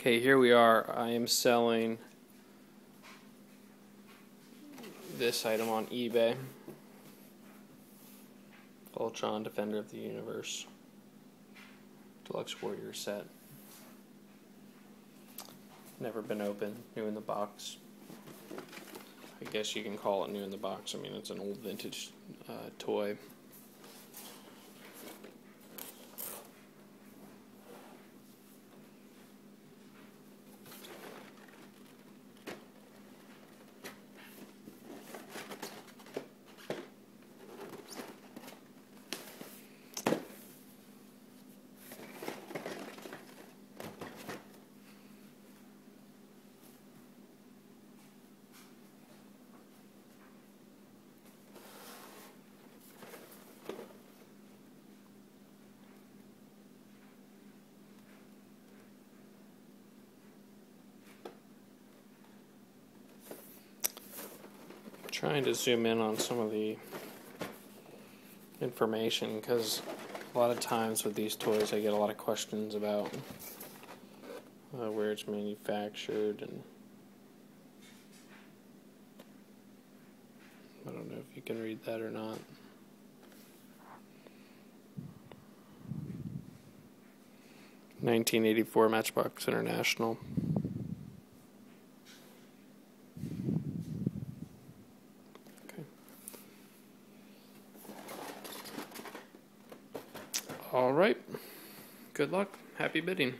Okay, here we are. I am selling this item on eBay. Voltron Defender of the Universe. Deluxe Warrior set. Never been open. New in the box. I guess you can call it new in the box. I mean, it's an old vintage uh, toy. Trying to zoom in on some of the information because a lot of times with these toys I get a lot of questions about uh, where it's manufactured and I don't know if you can read that or not. Nineteen eighty four Matchbox International. All right. Good luck. Happy bidding.